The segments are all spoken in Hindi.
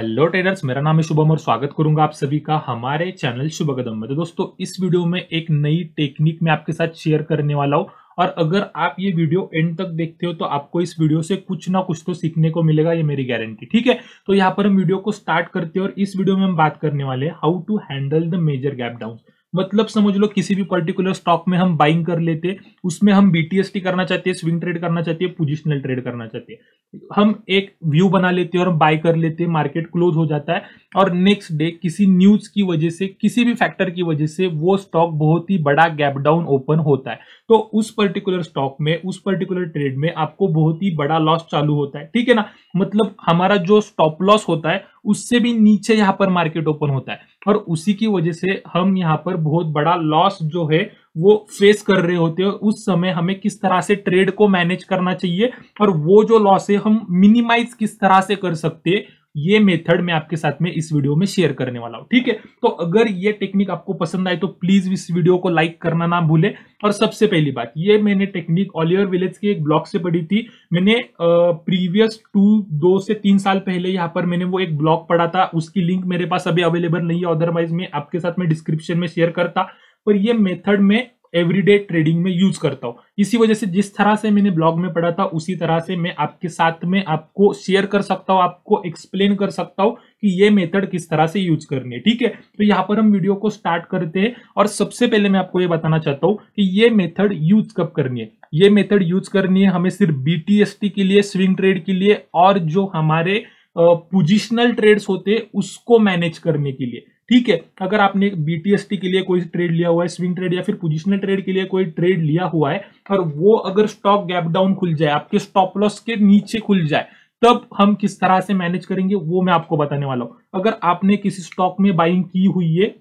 हेलो ट्रेडर्स मेरा नाम है शुभम और स्वागत करूँगा आप सभी का हमारे चैनल शुभ कदम में। तो दोस्तों, इस वीडियो में एक नई टेक्निक मैं आपके साथ शेयर करने वाला हूँ। और अगर आप ये वीडियो एंड तक देखते हो तो आपको इस वीडियो से कुछ ना कुछ तो सीखने को मिलेगा, ये मेरी गारंटी ठीक है? तो यहाँ पर हम वीडियो को स्टार्ट करते हैं और इस वीडियो में हम बात करने वाले how to handle the major gap down मतलब समझ लो किसी भी पर्टिकुलर स्टॉक में हम बाइंग कर लेते, उसमें हम बीटीएसटी करना चाहते हैं स्विंग ट्रेड करना चाहते हैं पोजिशनल ट्रेड करना चाहते हैं। हम एक व्यू बना लेते हैं और बाय कर लेते हैं मार्केट क्लोज हो जाता है और नेक्स्ट डे किसी न्यूज़ की वजह से, किसी भी फैक्टर की वजह से वो स्टॉक बहुत ही बड़ा गैप डाउन ओपन होता है। तो उस पर्टिकुलर स्टॉक में, उस पर्टिकुलर ट्रेड में आपको बहुत ही बड़ा लॉस चालू होता है। ठीक है ना? मतलब हमारा जो स्टॉप लॉस होता है, उससे भी नीचे यहाँ पर मार्केट ओपन होता है। और उसी की वजह से हम यहाँ पर बहुत बड़ा लॉस जो है, वो फेस कर रहे होते हैं। उस समय हमें किस तरह से ट्रेड को मैनेज करना चाहिए और वो जो लॉस है, हम मिनिमाइज किस तरह से कर सकते हैं। ये मेथड मैं आपके साथ में इस वीडियो में शेयर करने वाला हूँ, ठीक है? तो अगर ये टेक्निक आपको पसंद आए तो प्लीज़ इस वीडियो को लाइक करना ना भूले। और सबसे पहली बात, ये मैंने टेक्निक ऑलियर विलेज के एक ब्लॉग से पढ़ी थी। मैंने प्रीवियस टू, दो से तीन साल पहले यहाँ पर मैंने वो एक ब्लॉग पढ़ा था। उसकी लिंक मेरे पास अभी अवेलेबल नहीं है अदरवाइज़ मैं आपके साथ में डिस्क्रिप्शन में शेयर करता। पर ये मेथड में एवरीडे ट्रेडिंग में यूज़ करता हूँ। इसी वजह से जिस तरह से मैंने ब्लॉग में पढ़ा था, उसी तरह से मैं आपके साथ में आपको शेयर कर सकता हूँ, आपको एक्सप्लेन कर सकता हूँ कि ये मेथड किस तरह से यूज़ करनी है, ठीक है? तो यहाँ पर हम वीडियो को स्टार्ट करते हैं और सबसे पहले मैं आपको ये बताना चाहता हूँ कि ये मेथड यूज़ कब करनी है। ये मेथड यूज़ करनी है हमें सिर्फ़ बीटीएसटी के लिए स्विंग ट्रेड के लिए और जो हमारे पोजिशनल ट्रेड्स होते हैं, उसको मैनेज करने के लिए। ठीक है, अगर आपने बीटीएसटी के लिए कोई ट्रेड लिया हुआ है स्विंग ट्रेड या फिर पोजिशनल ट्रेड के लिए कोई ट्रेड लिया हुआ है, और वो अगर स्टॉक गैप डाउन खुल जाए, आपके स्टॉप लॉस के नीचे खुल जाए, तब हम किस तरह से मैनेज करेंगे, वो मैं आपको बताने वाला हूँ। अगर आपने किसी स्टॉक में बाइंग की हुई है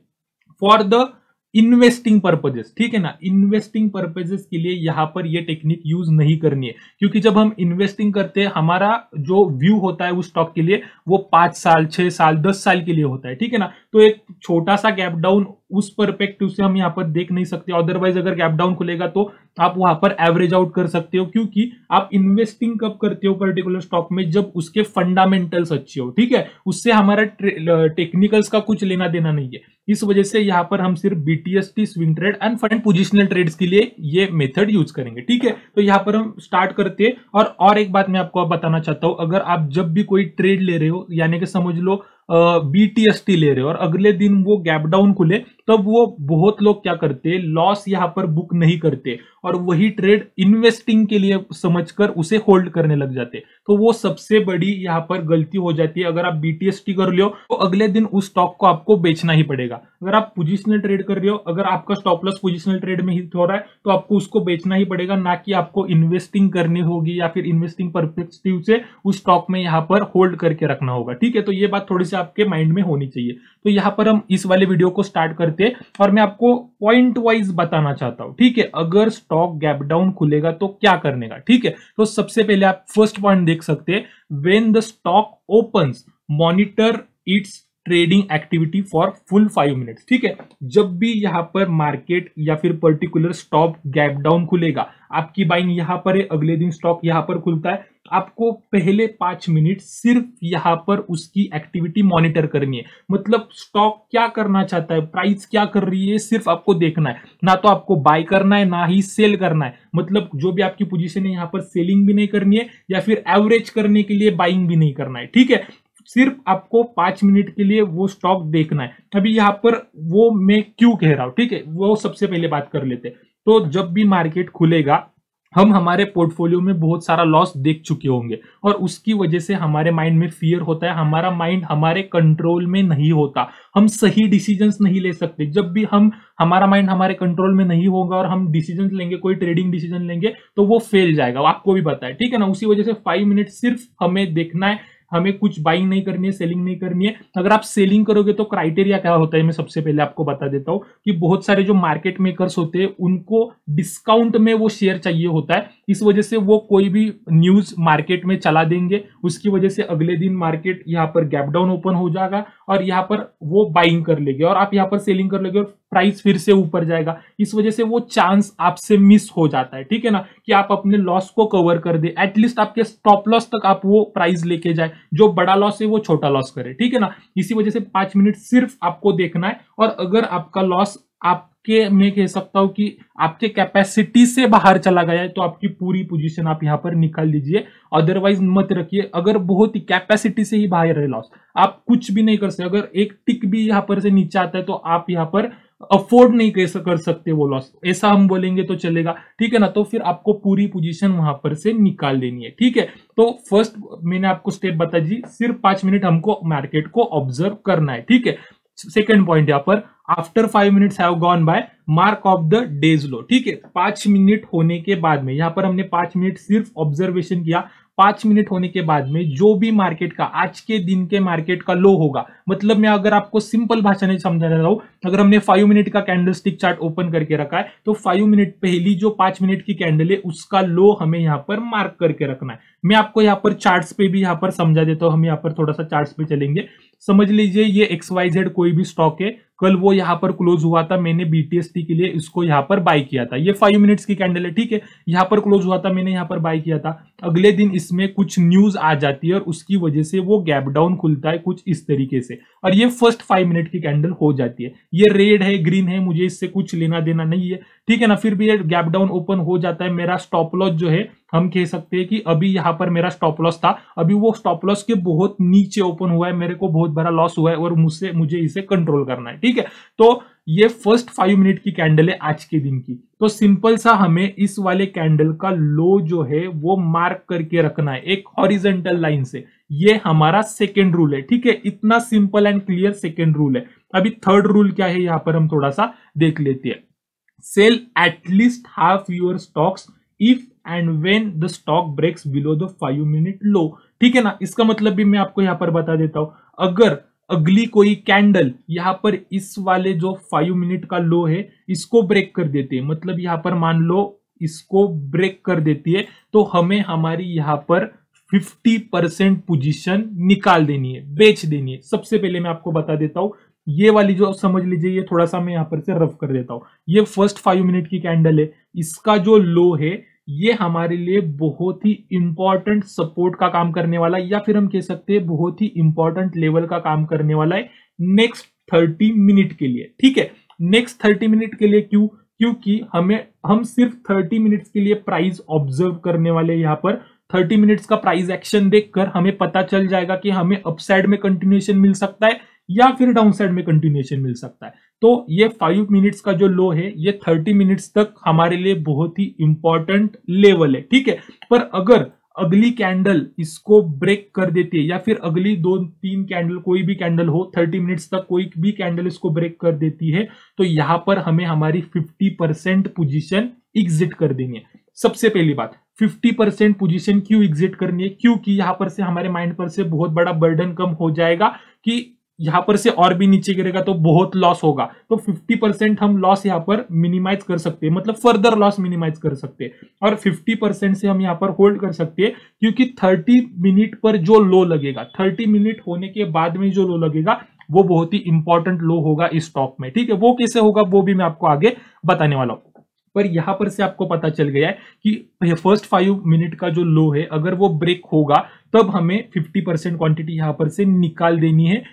फॉर द इन्वेस्टिंग पर्पजेस, ठीक है ना? इन्वेस्टिंग पर्पजेस के लिए यहाँ पर ये टेक्निक यूज़ नहीं करनी है। क्योंकि जब हम इन्वेस्टिंग करते हैं, हमारा जो व्यू होता है उस स्टॉक के लिए, वो पाँच साल, छह साल, दस साल के लिए होता है, ठीक है ना? तो एक छोटा सा गैप डाउन उस परपेक्टिव से हम यहाँ पर देख नहीं सकते। अदरवाइज़ अगर गैप डाउन खुलेगा तो आप वहाँ पर एवरेज आउट कर सकते हो, क्योंकि आप इन्वेस्टिंग कब करते हो पर्टिकुलर स्टॉक में? जब उसके फंडामेंटल्स अच्छे हो, ठीक है? उससे हमारा टेक्निकल्स का कुछ लेना देना नहीं है। इस वजह से यहाँ पर हम सिर्फ़ BTST swing trade and fund positional trades के लिए ये मेथड यूज़ करेंगे, ठीक है? तो यहाँ पर हम स्टार्ट करते हैं। और और एक बात मैं आपको बताना चाहता हूँ। अगर आप जब भी कोई ट्रेड ले रहे हो, यानी कि समझ लो बीटीएसटी ले रहे हो, और अगले दिन वो गैप डाउन खुले तब वो बहुत लोग क्या करते हैं लॉस यहाँ पर बुक नहीं करते और वही ट्रेड इन्वेस्टिंग के लिए समझकर उसे होल्ड करने लग जाते। तो वो सबसे बड़ी यहाँ पर गलती हो जाती है। अगर आप बीटीएसटी कर लो तो अगले दिन उस स्टॉक को आपको बेचना ही पड़ेगा। अगर आप पोजिशनल ट्रेड कर रहे हो अगर आपका स्टॉप लॉस पोजिशनल ट्रेड में हिट हो रहा है तो आपको उसको बेचना ही पड़ेगा, ना कि आपको इन्वेस्टिंग करनी होगी या फिर इन्वेस्टिंग परस्पेक्टिव से उस स्टॉक में यहाँ पर होल्ड करके रखना होगा। ठीक है तो ये बात थोड़ी सी आपके माइंड में होनी चाहिए। तो यहाँ पर हम इस वाले वीडियो को स्टार्ट करते हैं। और मैं आपको पॉइंट वाइज बताना चाहता हूँ, ठीक है? अगर स्टॉक गैप डाउन खुलेगा तो क्या करने का, ठीक है? तो सबसे पहले आप फ़र्स्ट पॉइंट देख सकते हैं। When the stock open monitor its trading activity for full five minutes, ठीक है? जब भी यहाँ पर मार्केट या फिर पर्टिकुलर स्टॉक गैप डाउन खुलेगा, आपकी बाइंग यहाँ पर है, अगले दिन स्टॉक यहाँ पर खुलता है। आपको पहले पाँच मिनट सिर्फ़ यहाँ पर उसकी एक्टिविटी मॉनिटर करनी है। मतलब स्टॉक क्या करना चाहता है, प्राइस क्या कर रही है, सिर्फ़ आपको देखना है। ना तो आपको बाय करना है, ना ही सेल करना है। मतलब जो भी आपकी पोजीशन है, यहाँ पर सेलिंग भी नहीं करनी है या फिर एवरेज करने के लिए बाइंग भी नहीं करना है, ठीक है? सिर्फ़ आपको पाँच मिनट के लिए वो स्टॉक देखना है। अभी यहाँ पर वो मैं क्यों कह रहा हूँ, ठीक है? वो सबसे पहले बात कर लेते तो जब भी मार्केट खुलेगा, हम हमारे पोर्टफोलियो में बहुत सारा लॉस देख चुके होंगे और उसकी वजह से हमारे माइंड में फियर होता है, हमारा माइंड हमारे कंट्रोल में नहीं होता। हम सही डिसीजंस नहीं ले सकते। जब भी हम, हमारा माइंड हमारे कंट्रोल में नहीं होगा और हम डिसीज़न लेंगे, कोई ट्रेडिंग डिसीज़न लेंगे तो वो फेल जाएगा। आपको भी पता है, ठीक है ना? उसी वजह से फाइव मिनट सिर्फ़ हमें देखना है। हमें कुछ बाइंग नहीं करनी है सेलिंग नहीं करनी है। अगर आप सेलिंग करोगे तो क्राइटेरिया क्या होता है, मैं सबसे पहले आपको बता देता हूँ कि बहुत सारे जो मार्केट मेकर्स होते हैं, उनको डिस्काउंट में वो शेयर चाहिए होता है। इस वजह से वो कोई भी न्यूज़ मार्केट में चला देंगे। उसकी वजह से अगले दिन मार्केट यहाँ पर गैप डाउन ओपन हो जाएगा और यहाँ पर वो बाइंग कर लेंगे और आप यहाँ पर सेलिंग कर लेंगे और प्राइस फिर से ऊपर जाएगा। इस वजह से वो चांस आपसे मिस हो जाता है, ठीक है ना? कि आप अपने लॉस को कवर कर दे। एटलीस्ट आपके स्टॉप लॉस तक आप वो प्राइस लेके जाए। जो बड़ा लॉस है, वो छोटा लॉस करे, ठीक है ना? इसी वजह से पाँच मिनट सिर्फ़ आपको देखना है। और अगर आपका लॉस आपके, मैं कह सकता हूँ कि आपके कैपेसिटी से बाहर चला गया है तो आपकी पूरी पोजीशन आप यहाँ पर निकाल लीजिए। अदरवाइज़ मत रखिए। अगर बहुत ही कैपेसिटी से ही बाहर है लॉस आप कुछ भी नहीं कर सकते। अगर एक टिक भी यहाँ पर से नीचे आता है तो आप यहाँ पर अफोर्ड नहीं कैसे कर सकते वो लॉस ऐसा हम बोलेंगे तो चलेगा। ठीक है ना? तो फिर आपको पूरी पोजीशन वहाँ पर से निकाल देनी है। ठीक है? तो फ़र्स्ट मैंने आपको स्टेप बता दी सिर्फ़ पाँच मिनट हमको मार्केट को ऑब्ज़र्व करना है। ठीक है? सेकेंड पॉइंट यहाँ पर after five minutes have gone by mark of the day's low ठीक है? पाँच मिनट होने के बाद में, यहाँ पर हमने पाँच मिनट सिर्फ़ ऑब्जर्वेशन किया। पाँच मिनट होने के बाद में जो भी मार्केट का, आज के दिन के मार्केट का लो होगा। मतलब मैं अगर आपको सिंपल भाषा में समझा रहा हूँ, अगर हमने फाइव मिनट का कैंडल स्टिक चार्ट ओपन करके रखा है तो फाइव मिनट पहली जो पाँच मिनट की कैंडल है, उसका लो हमें यहाँ पर मार्क करके रखना है। मैं आपको यहाँ पर चार्ट पे भी यहाँ पर समझा देता हूँ, हम यहाँ पर थोड़ा सा चार्ट पे चलेंगे। समझ लीजिए ये एक्स वाई जेड कोई भी स्टॉक है। कल वो यहाँ पर क्लोज हुआ था, मैंने बीटीएसटी के लिए इसको यहाँ पर बाय किया था। ये फाइव मिनट्स की कैंडल है, ठीक है? यहाँ पर क्लोज हुआ था, मैंने यहाँ पर बाय किया था। अगले दिन इसमें कुछ न्यूज़ आ जाती है और उसकी वजह से वो गैप डाउन खुलता है कुछ इस तरीके से। और ये फ़र्स्ट फाइव मिनट की कैंडल हो जाती है। ये रेड है ग्रीन है, मुझे इससे कुछ लेना देना नहीं है। ठीक है ना, फिर भी ये गैप डाउन ओपन हो जाता है। मेरा स्टॉप लॉस जो है, हम कह सकते हैं कि अभी यहाँ पर मेरा स्टॉप लॉस था। अभी वो स्टॉप लॉस के बहुत नीचे ओपन हुआ है, मेरे को बहुत बड़ा लॉस हुआ है और मुझसे, मुझे इसे कंट्रोल करना है, ठीक है? तो ये फ़र्स्ट फाइव मिनट की कैंडल है आज के दिन की। तो सिंपल सा हमें इस वाले कैंडल का लो जो है, वो मार्क करके रखना है, एक हॉरिजेंटल लाइन से। ये हमारा सेकेंड रूल है, ठीक है? इतना simple and clear second rule है। अभी थर्ड रूल क्या है, यहाँ पर हम थोड़ा सा देख लेते हैं। Sell at least half your stocks if and when the stock breaks below the five minute low ठीक है ना? इसका मतलब भी मैं आपको यहाँ पर बता देता हूँ। अगर अगली कोई कैंडल यहाँ पर इस वाले जो फाइव मिनट का लो है, इसको ब्रेक कर देती है। मतलब यहाँ पर मान लो इसको ब्रेक कर देती है तो हमें हमारी यहाँ पर 50 परसेंट पोजिशन निकाल देनी है, बेच देनी है। सबसे पहले मैं आपको बता देता हूँ, ये वाली जो समझ लीजिए, ये थोड़ा सा मैं यहाँ पर से रफ कर देता हूँ। ये फ़र्स्ट फाइव मिनट की कैंडल है, इसका जो लो है ये हमारे लिए बहुत ही इंपॉर्टेंट सपोर्ट का काम करने वाला है, या फिर हम कह सकते हैं बहुत ही इंपॉर्टेंट लेवल का काम करने वाला है नेक्स्ट थर्टी मिनट के लिए, ठीक है? नेक्स्ट थर्टी मिनट के लिए क्यों? क्योंकि हमें, हम सिर्फ़ थर्टी मिनट्स के लिए प्राइस ऑब्ज़र्व करने वाले यहाँ पर। थर्टी मिनट्स का प्राइस एक्शन देखकर हमें पता चल जाएगा कि हमें अपसाइड में कंटिन्यूएशन मिल सकता है या फिर डाउन साइड में कंटिन्यूएशन मिल सकता है। तो ये फाइव मिनट्स का जो लो है, ये थर्टी मिनट्स तक हमारे लिए बहुत ही इंपॉर्टेंट लेवल है, ठीक है? पर अगर अगली कैंडल इसको ब्रेक कर देती है, या फिर अगली दो, तीन कैंडल कोई भी कैंडल हो थर्टी मिनट्स तक कोई भी कैंडल इसको ब्रेक कर देती है तो यहाँ पर हमें हमारी फिफ्टी परसेंट पोजिशन एग्जिट कर देनी है। सबसे पहली बात 50 परसेंट पोजिशन क्यों एग्जिट करनी है? क्योंकि यहाँ पर से हमारे माइंड पर से बहुत बड़ा बर्डन कम हो जाएगा कि यहाँ पर से और भी नीचे गिरेगा तो बहुत लॉस होगा। तो 50 परसेंट हम लॉस यहाँ पर मिनिमाइज कर सकते हैं मतलब फर्दर लॉस मिनिमाइज कर सकते हैं। और 50 परसेंट से हम यहाँ पर होल्ड कर सकते हैं, क्योंकि 30 मिनट पर जो लो लगेगा 30 मिनट होने के बाद में जो लो लगेगा, वो बहुत ही इंपॉर्टेंट लो होगा इस स्टॉक में, ठीक है? वो कैसे होगा, वो भी मैं आपको आगे बताने वाला हूँ। पर यहाँ पर से आपको पता चल गया है कि फ़र्स्ट फाइव मिनट का जो लो है, अगर वो ब्रेक होगा, तब हमें 50 परसेंट क्वांटिटी यहाँ पर से निकाल देनी है।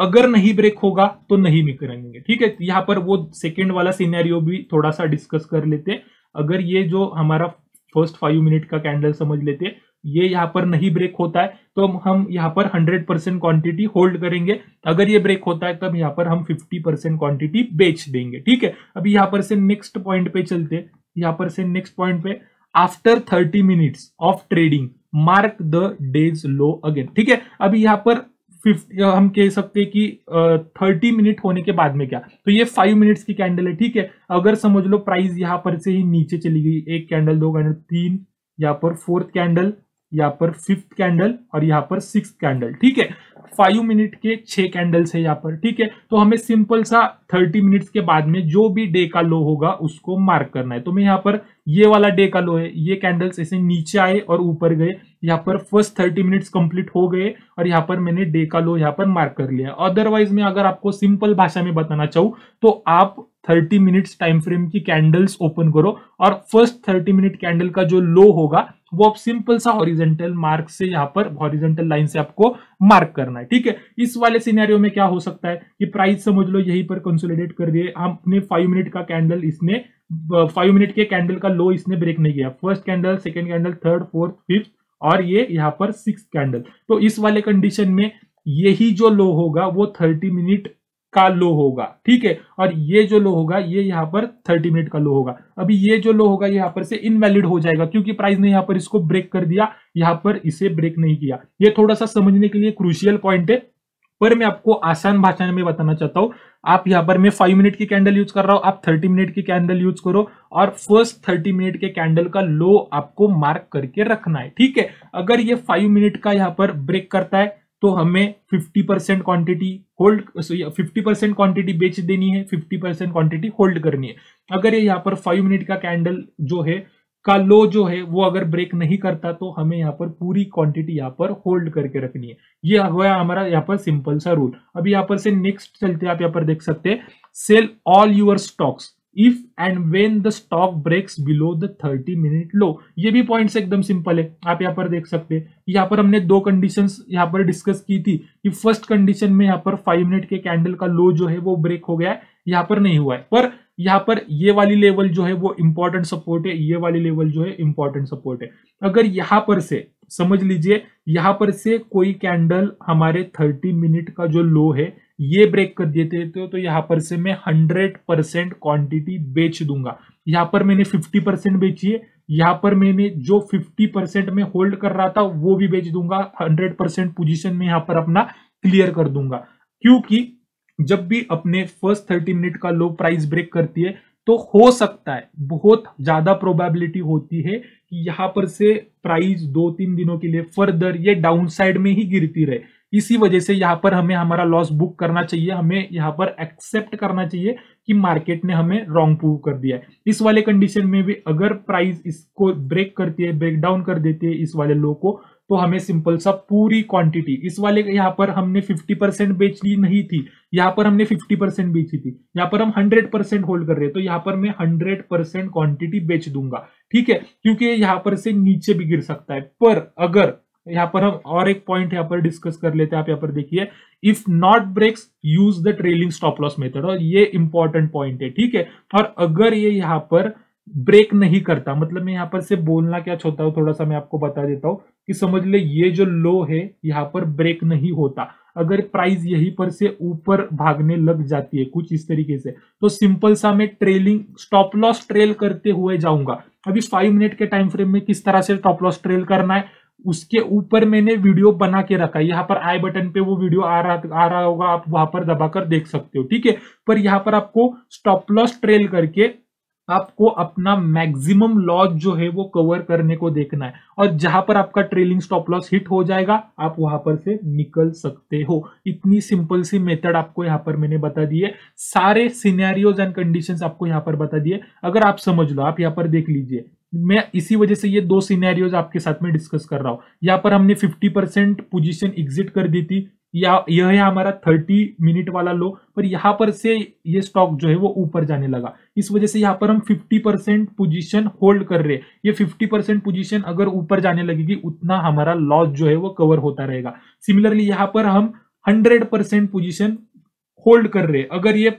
अगर नहीं ब्रेक होगा तो नहीं भी करेंगे। ठीक है? यहाँ पर वो सेकेंड वाला सिनेरियो भी थोड़ा सा डिस्कस कर लेते। अगर ये जो हमारा फ़र्स्ट फाइव मिनट का कैंडल समझ लेते, ये यहाँ पर नहीं ब्रेक होता है तो हम यहाँ पर 100 परसेंट क्वांटिटी होल्ड करेंगे। अगर ये ब्रेक होता है, तब यहाँ पर हम 50 परसेंट क्वांटिटी बेच देंगे। ठीक है? अभी यहाँ पर से नेक्स्ट पॉइंट पे चलते। यहाँ पर से नेक्स्ट पॉइंट पे after 30 minutes of trading mark the day's low again ठीक है? अभी यहाँ पर हम कह सकते हैं कि थर्टी मिनट होने के बाद में क्या? तो ये फाइव मिनट्स की कैंडल है, ठीक है? अगर समझ लो प्राइस यहाँ पर से ही नीचे चली गई, एक कैंडल दो कैंडल तीन, यहाँ पर फोर्थ कैंडल यहाँ पर फिफ्थ कैंडल और यहाँ पर सिक्स कैंडल ठीक है? फाइव मिनट के छह कैंडल्स है यहाँ पर, ठीक है? तो हमें सिंपल सा थर्टी मिनट्स के बाद में जो भी डे का लो होगा उसको मार्क करना है। तो मैं यहाँ पर ये वाला डे का लो है, ये कैंडल्स ऐसे नीचे आए और ऊपर गए, यहाँ पर फ़र्स्ट थर्टी मिनट्स कंप्लीट हो गए और यहाँ पर मैंने डे का लो यहाँ पर मार्क कर लिया। अदरवाइज़ में अगर आपको सिंपल भाषा में बताना चाहूँ तो आप थर्टी मिनट्स टाइम फ्रेम की कैंडल्स ओपन करो और फ़र्स्ट थर्टी मिनट कैंडल का जो लो होगा, वो आप सिंपल सा हॉरिजेंटल मार्क से यहाँ पर हॉरिजेंटल लाइन से आपको मार्क करना है, ठीक है? इस वाले सिनेरियो में क्या हो सकता है कि प्राइस समझ लो, यहीं पर कंसोलिडेट कर दिए हमने फाइव मिनट का कैंडल इसने फाइव मिनट के कैंडल का लो इसने ब्रेक नहीं किया। First candle second candle third fourth fifth और ये यहाँ पर सिक्स कैंडल तो इस वाले कंडीशन में यही जो लो होगा, वो थर्टी मिनट का लो होगा, ठीक है? और ये जो लो होगा, ये यहाँ पर 30 मिनट का लो होगा। अभी ये जो लो होगा, यहाँ पर से इनवैलिड हो जाएगा, क्योंकि प्राइस ने यहाँ पर इसको ब्रेक कर दिया, यहाँ पर इसे ब्रेक नहीं किया। ये थोड़ा सा समझने के लिए क्रूशियल पॉइंट है, पर मैं आपको आसान भाषा में बताना चाहता हूँ। आप यहाँ पर मैं फाइव मिनट की कैंडल यूज़ कर रहा हूँ, आप थर्टी मिनट की कैंडल यूज़ करो, और फ़र्स्ट थर्टी मिनट के कैंडल का लो आपको मार्क करके रखना है, ठीक है? अगर ये फाइव मिनट का यहाँ पर ब्रेक करता है तो हमें 50 percent quantity hold fifty percent quantity बेच देनी है 50 परसेंट क्वांटिटी होल्ड करनी है। अगर ये यहाँ पर फाइव मिनट का कैंडल जो है, का लो जो है, वो अगर ब्रेक नहीं करता तो हमें यहाँ पर पूरी क्वांटिटी यहाँ पर होल्ड करके रखनी है। ये हुआ हमारा यहाँ पर सिंपल सा रूल अभी यहाँ पर से नेक्स्ट चलते आप यहाँ पर देख सकते हैं। Sell all your stocks if and when the stock breaks below the 30 minute low ये भी पॉइंट्स एकदम सिंपल है। आप यहाँ पर देख सकते हैं। यहाँ पर हमने दो कंडीशन यहाँ पर डिस्कस की थी कि फ़र्स्ट कंडीशन में यहाँ पर फाइव मिनट के कैंडल का लो जो है वो ब्रेक हो गया है। यहाँ पर नहीं हुआ है। पर यहाँ पर ये वाली लेवल जो है वो इंपॉर्टेंट सपोर्ट है। ये वाली लेवल जो है इंपॉर्टेंट सपोर्ट है। अगर यहाँ पर से, समझ लीजिए, यहाँ पर से कोई कैंडल हमारे थर्टी मिनट का जो लो है ये ब्रेक कर देते तो, तो यहाँ पर से मैं हंड्रेड परसेंट क्वांटिटी बेच दूँगा। यहाँ पर मैंने फिफ्टी परसेंट बेची है यहाँ पर मैंने जो फिफ्टी परसेंट में होल्ड कर रहा था वो भी बेच दूँगा। हंड्रेड परसेंट पोजिशन में यहाँ पर अपना क्लियर कर दूँगा। क्योंकि जब भी अपने फ़र्स्ट थर्टी मिनट का लो प्राइस ब्रेक करती है तो हो सकता है बहुत ज़्यादा प्रोबेबिलिटी होती है कि यहाँ पर से प्राइस दो तीन दिनों के लिए फर्दर ये डाउन साइड में ही गिरती रहे। इसी वजह से यहाँ पर हमें हमारा लॉस बुक करना चाहिए, हमें यहाँ पर एक्सेप्ट करना चाहिए कि मार्केट ने हमें रॉन्ग प्रूव कर दिया है। इस वाले कंडीशन में भी अगर प्राइस इसको ब्रेक करती है ब्रेक डाउन कर देती है इस वाले लो को तो हमें सिंपल सा पूरी क्वांटिटी इस वाले यहाँ पर हमने 50 परसेंट बेच ली नहीं थी, यहाँ पर हमने 50 परसेंट बेची थी, यहाँ पर हम 100 परसेंट होल्ड कर रहे हैं तो यहाँ पर मैं 100 परसेंट क्वांटिटी बेच दूँगा, ठीक है? क्योंकि यहाँ पर से नीचे भी गिर सकता है, पर अगर यहाँ पर हम और एक पॉइंट यहाँ पर डिस्कस कर लेते हैं, आप यहाँ पर देखिए। If not breaks use the trailing stop loss method और ये इंपॉर्टेंट पॉइंट है, ठीक है? और अगर ये यहाँ पर ब्रेक नहीं करता मतलब मैं यहाँ पर से बोलना क्या चाहता हूँ, थोड़ा सा मैं आपको बता देता हूँ कि समझ ले, ये जो लो है, यहाँ पर ब्रेक नहीं होता। अगर प्राइस यहीं पर से ऊपर भागने लग जाती है, कुछ इस तरीके से तो सिंपल सा मैं ट्रेलिंग स्टॉप लॉस ट्रेल करते हुए जाऊँगा। अभी फाइव मिनट के टाइम फ्रेम में किस तरह से स्टॉप लॉस ट्रेल करना है उसके ऊपर मैंने वीडियो बना के रखा है। यहाँ पर आई बटन पे वो वीडियो आ रहा आ रहा होगा, आप वहाँ पर दबाकर देख सकते हो, ठीक है? पर यहाँ पर आपको स्टॉप लॉस ट्रेल करके आपको अपना मैक्सिमम लॉस जो है वो कवर करने को देखना है। और जहाँ पर आपका ट्रेलिंग स्टॉप लॉस हिट हो जाएगा, आप वहाँ पर से निकल सकते हो। इतनी सिंपल सी मेथड आपको यहाँ पर मैंने बता दी है। सारे सिनेरियोज एंड कंडीशंस आपको यहाँ पर बता दिए अगर आप समझ लो, आप यहाँ पर देख लीजिए। मैं इसी वजह से ये दो सिनेरियोज आपके साथ में डिस्कस कर रहा हूँ। यहाँ पर हमने 50 परसेंट पोजिशन एग्जिट कर दी थी। या, यह है हमारा 30 मिनट वाला लो पर यहाँ पर से ये स्टॉक जो है वो ऊपर जाने लगा। इस वजह से यहाँ पर हम 50 परसेंट पोजिशन होल्ड कर रहे हैं। ये 50 परसेंट पोजिशन अगर ऊपर जाने लगेगी, उतना हमारा लॉस जो है वो कवर होता रहेगा। सिमिलरली यहाँ पर हम हंड्रेड परसेंट पोजिशन होल्ड कर रहे अगर ये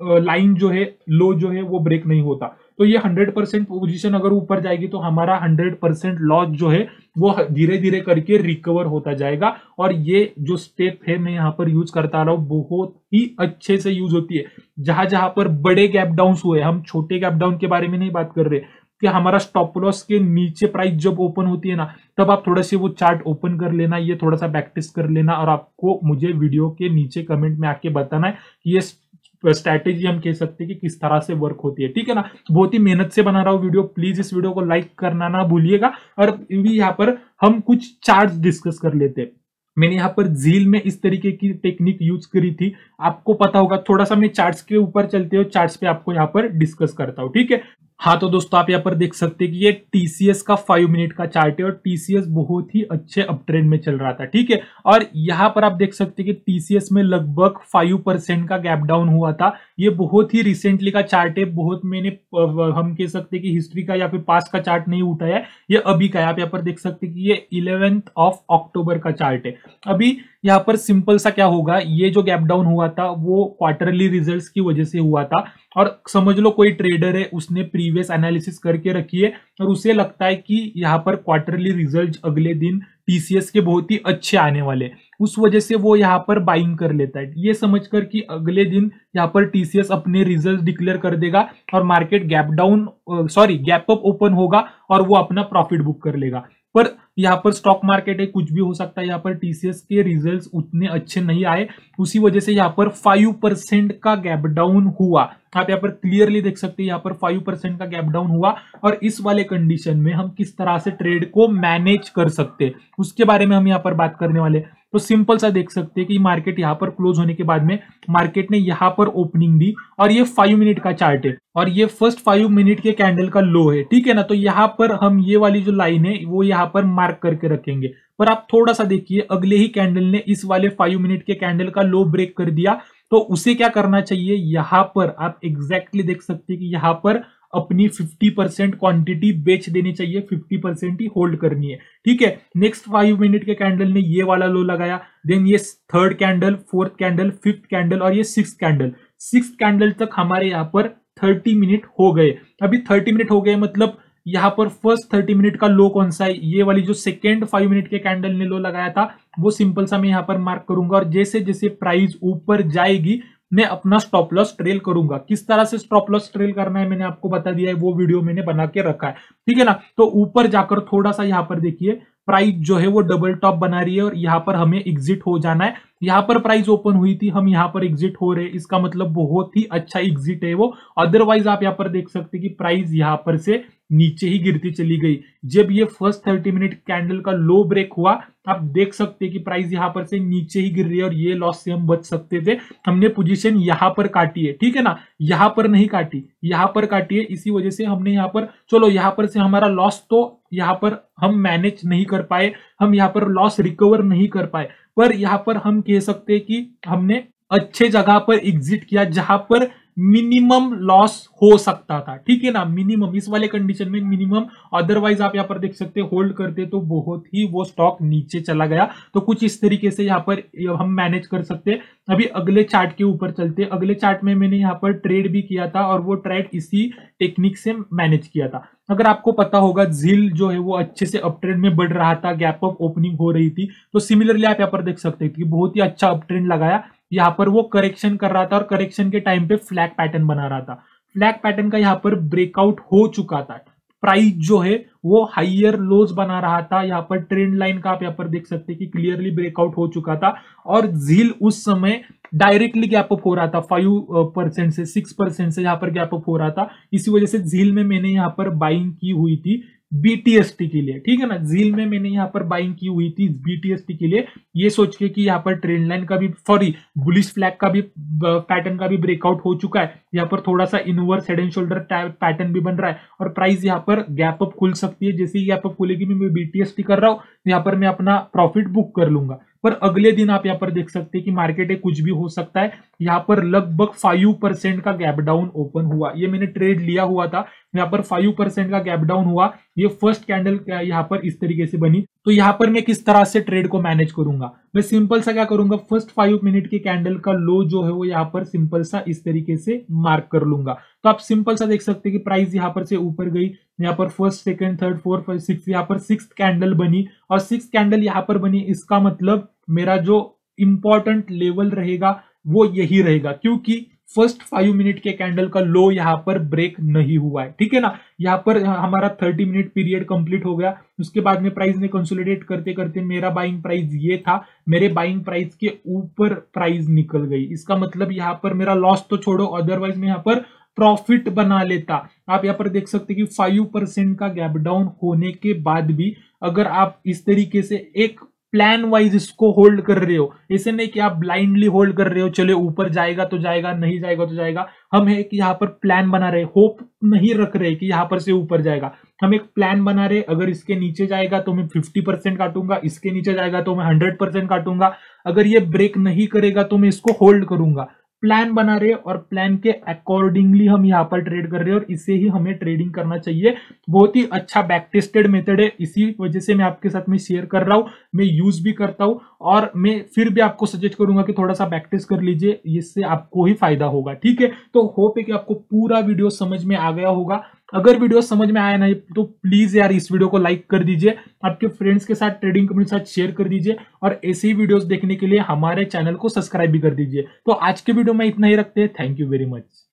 लाइन जो है लो जो है वो ब्रेक नहीं होता। तो ये 100 परसेंट पोजिशन अगर ऊपर जाएगी तो हमारा 100 परसेंट लॉस जो है, वो धीरे धीरे करके रिकवर होता जाएगा। और ये जो स्टेप है, मैं यहाँ पर यूज़ करता रहा हूँ, बहुत ही अच्छे से यूज़ होती है। जहाँ जहाँ पर बड़े गैप डाउन हुए, हम छोटे गैप डाउन के बारे में नहीं बात कर रहे, कि हमारा स्टॉप लॉस के नीचे प्राइस जब ओपन होती है ना, तब आप थोड़ा सा वो चार्ट ओपन कर लेना, ये थोड़ा सा प्रैक्टिस कर लेना, और आपको मुझे वीडियो के नीचे कमेंट में आके बताना है कि ये स्ट्रैटेजी हम कह सकते हैं कि किस तरह से वर्क होती है। ठीक है ना? बहुत ही मेहनत से बना रहा हूँ वीडियो प्लीज़ इस वीडियो को लाइक करना ना भूलिएगा। और भी यहाँ पर हम कुछ चार्ट डिस्कस कर लेते हैं। मैंने यहाँ पर झील में इस तरीके की टेक्निक यूज़ करी थी। आपको पता होगा, थोड़ा सा मैं चार्ट्स के ऊपर चलते हो चार्ट्स पे आपको यहाँ पर डिस्कस करता हूँ। ठीक है? हाँ तो दोस्तों, आप यहाँ पर देख सकते हैं कि ये टीसीएस का फाइव मिनट का चार्ट है और टीसीएस बहुत ही अच्छे अप ट्रेंड में चल रहा था, ठीक है? और यहाँ पर आप देख सकते हैं कि टीसीएस में लगभग फाइव परसेंट का गैप डाउन हुआ था। ये बहुत ही रिसेंटली का चार्ट है, बहुत मैंने हम कह सकते हैं कि हिस्ट्री का या फिर पास का चार्ट नहीं उठाया है। ये अभी का है, आप यहाँ पर देख सकते कि ये इलेवेंथ ऑफ़ अक्टूबर का चार्ट है। अभी यहाँ पर सिंपल सा क्या होगा, ये जो गैप डाउन हुआ था, वो क्वार्टरली रिजल्ट्स की वजह से हुआ था। और समझ लो कोई ट्रेडर है, उसने प्रीवियस एनालिसिस करके रखी है, और उसे लगता है कि यहाँ पर क्वार्टरली रिज़ल्ट अगले दिन टीसीएस के बहुत ही अच्छे आने वाले उस वजह से वो यहाँ पर बाइंग कर लेता है। ये समझकर कि अगले दिन यहाँ पर टीसीएस अपने रिज़ल्ट डिक्लेयर कर देगा, और market gap down sorry gap up open होगा, और वो अपना प्रॉफिट बुक कर लेगा। पर यहाँ पर स्टॉक मार्केट है, कुछ भी हो सकता है, यहाँ पर टीसीएस के रिजल्ट्स उतने अच्छे नहीं आए। उसी वजह से यहाँ पर फाइव परसेंट का गैप डाउन हुआ। आप यहाँ पर क्लियरली देख सकते हैं, यहाँ पर फाइव परसेंट का गैप डाउन हुआ। और इस वाले कंडीशन में हम किस तरह से ट्रेड को मैनेज कर सकते हैं, उसके बारे में हम यहाँ पर बात करने वाले तो सिंपल सा देख सकते हैं कि मार्केट यहाँ पर क्लोज होने के बाद में मार्केट ने यहाँ पर ओपनिंग दी और ये फाइव मिनट का चार्ट है और ये फ़र्स्ट फाइव मिनट के कैंडल का लो है, ठीक है ना? तो यहाँ पर हम ये वाली जो लाइन है, वो यहाँ पर मार्क करके रखेंगे। पर आप थोड़ा सा देखिए, अगले ही कैंडल ने इस वाले फाइव मिनट के कैंडल का लो ब्रेक कर दिया। तो उसे क्या करना चाहिए? यहाँ पर आप एग्जैक्टली देख सकते हैं कि यहाँ पर अपनी 50 परसेंट क्वांटिटी बेच देनी चाहिए 50 परसेंट ही होल्ड करनी है। ठीक है नेक्स्ट फाइव मिनट के कैंडल ने ये वाला लो लगाया देन ये third candle fourth candle fifth candle और ये सिक्स कैंडल सिक्स कैंडल तक हमारे यहाँ पर थर्टी मिनट हो गए। अभी थर्टी मिनट हो गए मतलब यहाँ पर फ़र्स्ट थर्टी मिनट का लो कौन सा है? ये वाली जो सेकेंड फाइव मिनट के कैंडल ने लो लगाया था, वो सिंपल सा मैं यहाँ पर मार्क करूँगा और जैसे जैसे प्राइस ऊपर जाएगी मैं अपना स्टॉप लॉस ट्रेल करूँगा। किस तरह से स्टॉप लॉस ट्रेल करना है मैंने आपको बता दिया है, वो वीडियो मैंने बना के रखा है। ठीक है ना? तो ऊपर जाकर थोड़ा सा यहाँ पर देखिए प्राइस जो है वो डबल टॉप बना रही है और यहाँ पर हमें एग्जिट हो जाना है। यहाँ पर प्राइस ओपन हुई थी, हम यहाँ पर एग्जिट हो रहे हैं। इसका मतलब बहुत ही अच्छा एग्जिट है वो। अदरवाइज़ आप यहाँ पर देख सकते कि प्राइस यहाँ पर से नीचे ही गिरती चली गई। जब ये फ़र्स्ट थर्टी मिनट कैंडल का लो ब्रेक हुआ, आप देख सकते हैं कि प्राइस यहाँ पर से नीचे ही गिर रही है और ये लॉस से हम बच सकते थे। हमने पोजीशन यहाँ पर काटी है, ठीक है ना? यहाँ पर नहीं काटी, यहाँ पर काटी है। इसी वजह से हमने यहाँ पर, चलो यहाँ पर से हमारा लॉस तो यहाँ पर हम मैनेज नहीं कर पाए, हम यहाँ पर लॉस रिकवर नहीं कर पाए। पर यहाँ पर हम कह सकते हैं कि हमने अच्छे जगह पर एग्जिट किया, जहाँ पर मिनिमम लॉस हो सकता था। ठीक है ना? मिनिमम इस वाले कंडीशन में मिनिमम अदरवाइज़ आप यहाँ पर देख सकते होल्ड करते तो बहुत ही वो स्टॉक नीचे चला गया। तो कुछ इस तरीके से यहाँ पर हम मैनेज कर सकते अभी अगले चार्ट के ऊपर चलते अगले चार्ट में मैंने यहाँ पर ट्रेड भी किया था और वो ट्रेड इसी टेक्निक से मैनेज किया था। अगर आपको पता होगा झील जो है वो अच्छे से अप ट्रेंड में बढ़ रहा था गैप अप ओपनिंग हो रही थी। तो सिमिलरली आप यहाँ पर देख सकते थे कि बहुत ही अच्छा अप ट्रेंड लगाया। यहाँ पर वो करेक्शन कर रहा था और करेक्शन के टाइम पे फ्लैग पैटर्न बना रहा था। फ्लैग पैटर्न का यहाँ पर ब्रेकआउट हो चुका था। प्राइस जो है, वो हाइयर लोज बना रहा था। यहाँ पर ट्रेंड लाइन का आप यहाँ पर देख सकते हैं कि क्लियरली ब्रेकआउट हो चुका था और झील उस समय डायरेक्टली गैप अप हो रहा था। फाइव परसेंट से सिक्स परसेंट से यहाँ पर गैप अप हो रहा था। इसी वजह से झील में मैंने यहाँ पर बाइंग की हुई थी। बीटीएसटी के लिए, ठीक है ना? जील में मैंने यहाँ पर बाइंग की हुई थी बीटीएसटी के लिए। ये सोच के कि यहाँ पर ट्रेन लाइन का भी सॉरी बुलिस फ्लैग का भी पैटर्न का भी ब्रेकआउट हो चुका है। यहाँ पर थोड़ा सा inverse head and shoulder pattern भी बन रहा है। और प्राइस यहाँ पर गैप अप खुल सकती है। जैसे ही गैप अप खुलेगी, मैं बीटीएसटी कर रहा हूँ, यहाँ पर मैं अपना प्रॉफिट बुक कर लूँगा। पर अगले दिन आप यहाँ पर देख सकते हैं कि मार्केट है कुछ भी हो सकता है। यहाँ पर लगभग फाइव परसेंट का गैप डाउन ओपन हुआ। ये मैंने ट्रेड लिया हुआ था। यहाँ पर फाइव परसेंट का गैप डाउन हुआ। ये फ़र्स्ट कैंडल यहाँ पर इस तरीके से बनी। तो यहाँ पर मैं किस तरह से ट्रेड को मैनेज करूँगा? मैं सिंपल सा क्या करूँगा? फ़र्स्ट फाइव मिनट के कैंडल का लो जो है वो यहाँ पर सिंपल सा इस तरीके से मार्क कर लूँगा। तो आप सिंपल सा देख सकते हैं कि प्राइस यहाँ पर से ऊपर गई, यहाँ पर first second third fourth five six यहाँ पर सिक्स कैंडल बनी और सिक्स कैंडल यहाँ पर बनी। इसका मतलब मेरा जो इंपॉर्टेंट लेवल रहेगा वो यही रहेगा, क्योंकि फ़र्स्ट फाइव मिनट के कैंडल का लो यहाँ पर ब्रेक नहीं हुआ है। ठीक है ना? यहाँ पर हमारा थर्टी मिनट पीरियड कंप्लीट हो गया। उसके बाद में प्राइस ने कंसोलिडेट करते करते मेरा बाइंग प्राइस ये था, मेरे बाइंग प्राइस के ऊपर प्राइस निकल गई। इसका मतलब यहाँ पर मेरा लॉस तो छोड़ो अदरवाइज़ मैं यहाँ पर प्रॉफिट बना लेता। आप यहाँ पर देख सकते कि फाइव परसेंट का गैप डाउन होने के बाद भी अगर आप इस तरीके से एक प्लान वाइज इसको होल्ड कर रहे हो। ऐसे नहीं कि आप ब्लाइंडली होल्ड कर रहे हो, चले ऊपर जाएगा तो जाएगा, नहीं जाएगा तो जाएगा। हम है कि यहाँ पर प्लान बना रहे होप नहीं रख रहे कि यहाँ पर से ऊपर जाएगा। हम एक प्लान बना रहे, अगर इसके नीचे जाएगा तो मैं फिफ्टी परसेंट काटूँगा, इसके नीचे जाएगा तो मैं हंड्रेड परसेंट काटूँगा। अगर ये ब्रेक नहीं करेगा तो मैं इसको होल्ड करूँगा। प्लान बना रहे और प्लान के अकॉर्डिंगली हम यहाँ पर ट्रेड कर रहे हैं और इसे ही हमें ट्रेडिंग करना चाहिए। बहुत ही अच्छा बैक टेस्टेड मेथड है। इसी वजह से मैं आपके साथ में शेयर कर रहा हूँ। मैं यूज़ भी करता हूँ और मैं फिर भी आपको सजेस्ट करूँगा कि थोड़ा सा बैक टेस्ट कर लीजिए। इससे आपको ही फ़ायदा होगा, ठीक है? तो होप है कि आपको पूरा वीडियो समझ में आ गया होगा। अगर वीडियो समझ में आया नहीं तो प्लीज़ यार इस वीडियो को लाइक कर दीजिए, आपके फ्रेंड्स के साथ ट्रेडिंग कम्युनिटी साथ शेयर कर दीजिए, और ऐसे ही वीडियोस देखने के लिए हमारे चैनल को सब्सक्राइब भी कर दीजिए। तो आज के वीडियो में इतना ही रखते हैं। Thank you very much